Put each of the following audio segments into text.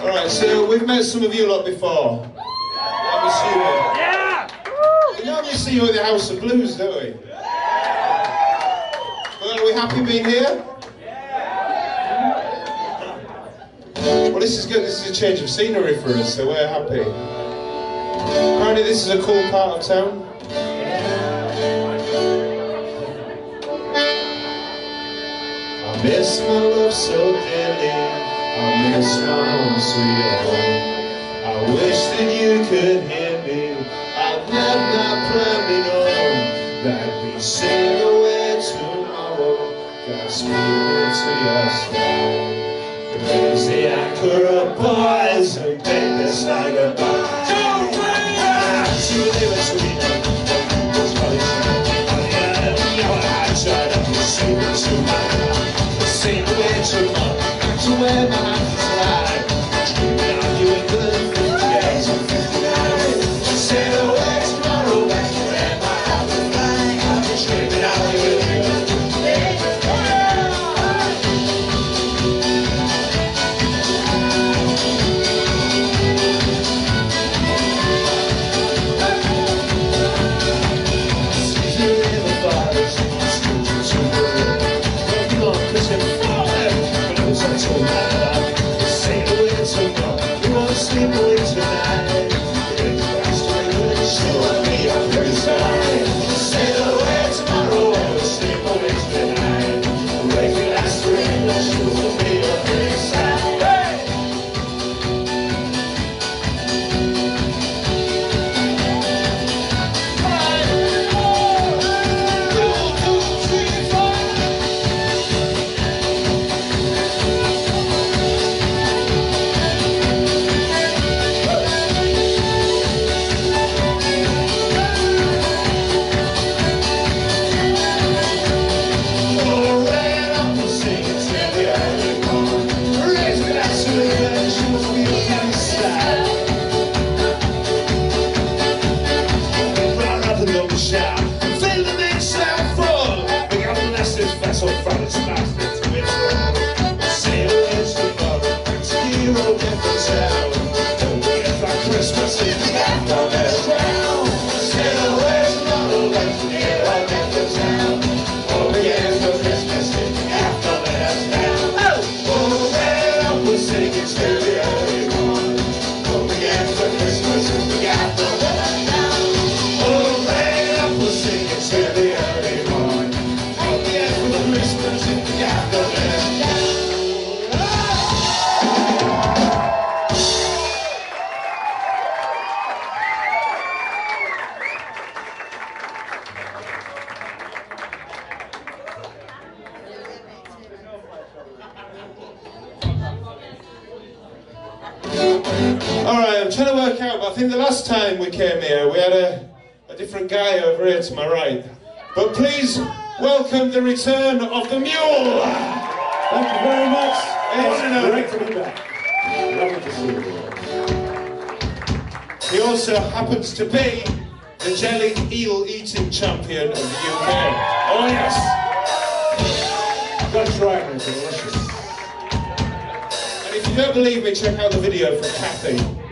Alright, so we've met some of you a lot before. I'm assuming. Yeah! We see you at the House of Blues, don't we? But are we happy being here? Well, this is good. This is a change of scenery for us, so we're happy. Apparently, this is a cool part of town. I miss my love so dearly. I miss my sweet home. I wish that you could hear me. I've let my plan know that we sail away tomorrow. God's into your sky. Raise the anchor up, boys, and bid this goodbye. To Christmas different guy over here to my right. But please welcome the return of the mule! Thank you very much. It's. Great to be back. Lovely to see you. He also happens to be the jelly eel eating champion of the UK. Oh yes! That's right, it's delicious. And if you don't believe me, check out the video from Kathy.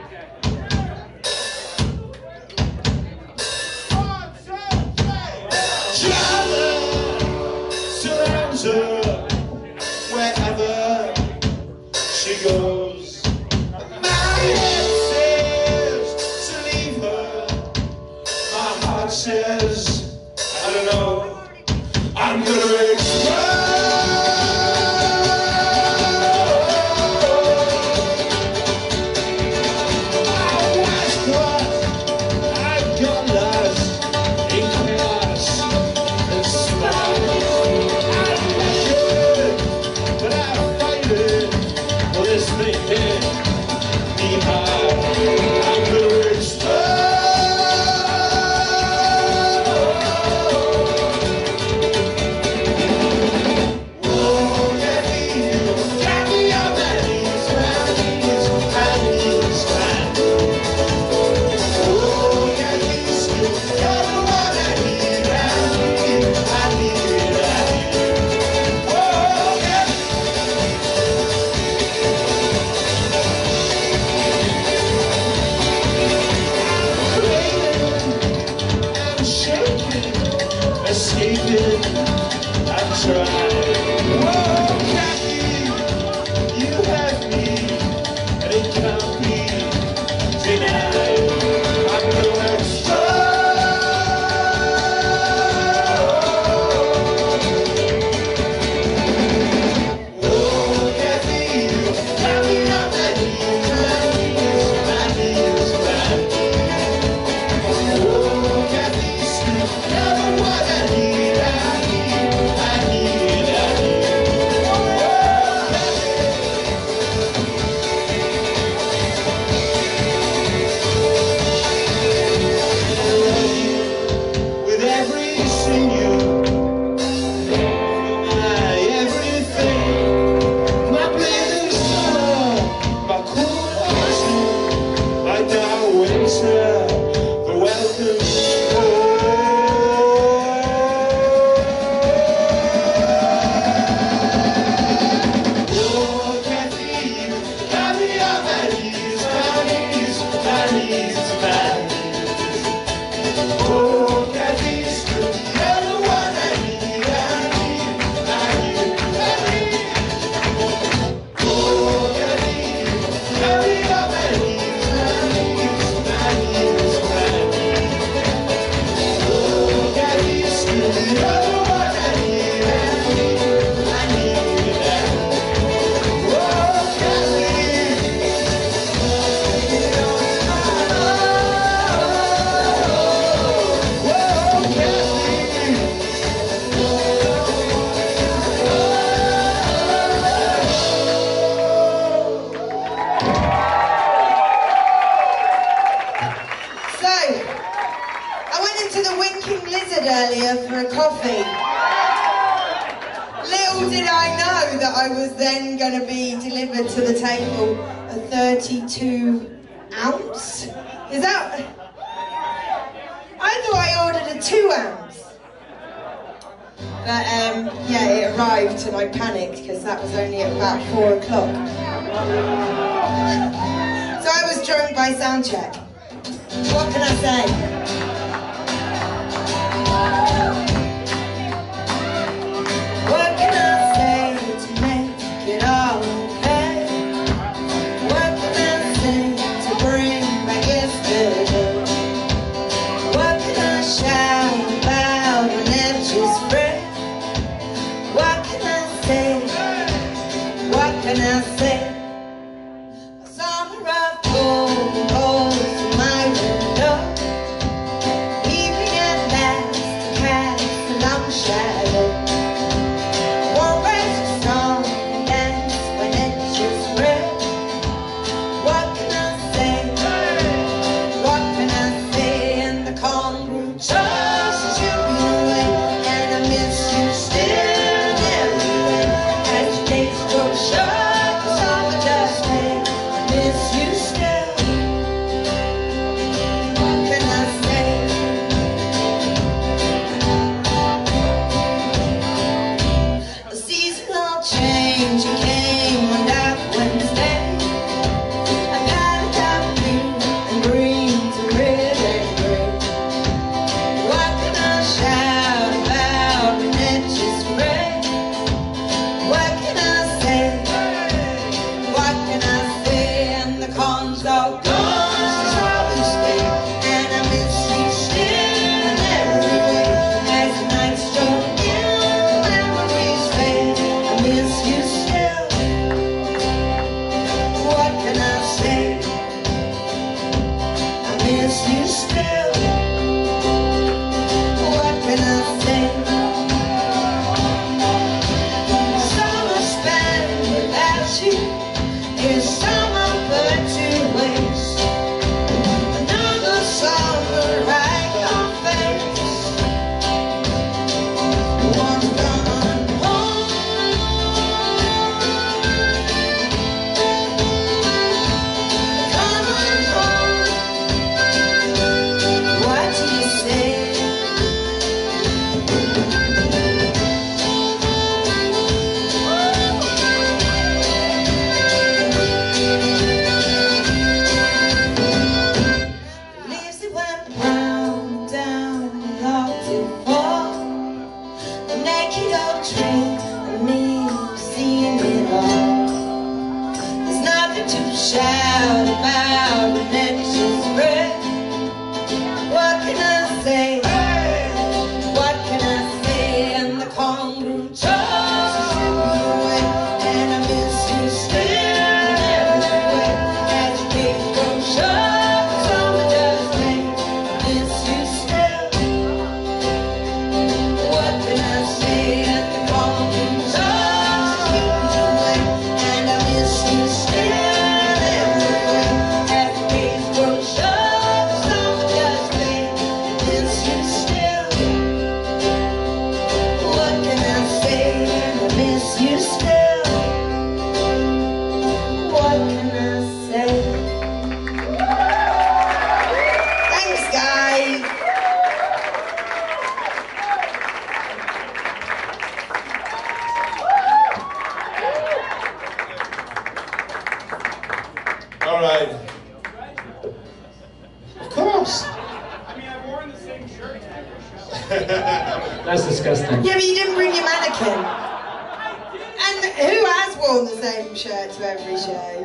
Little did I know that I was then going to be delivered to the table a 32 ounce. Is that? I thought I ordered a two ounce. But um, yeah, it arrived and I panicked because that was only at about four o'clock. so I was drunk by sound check. What can I say?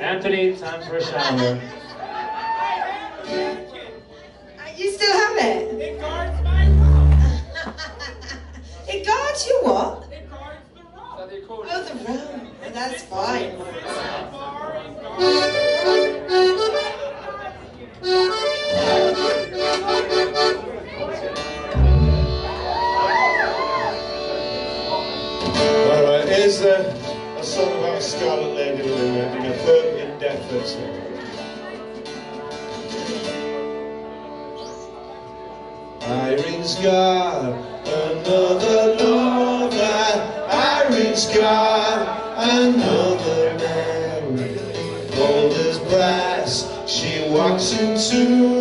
Anthony, time for a shower. You still have it? It guards my room. it guards you what? It guards the room. Oh, the room. Well, that's fine. All right, here's a, a song about Scarlet and a in-depth. Irene's got another lover. Irene's got another man. cold as brass, she walks into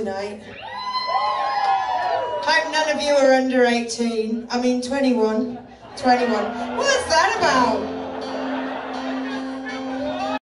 tonight. Hope none of you are under 18. I mean 21. 21. What's that about?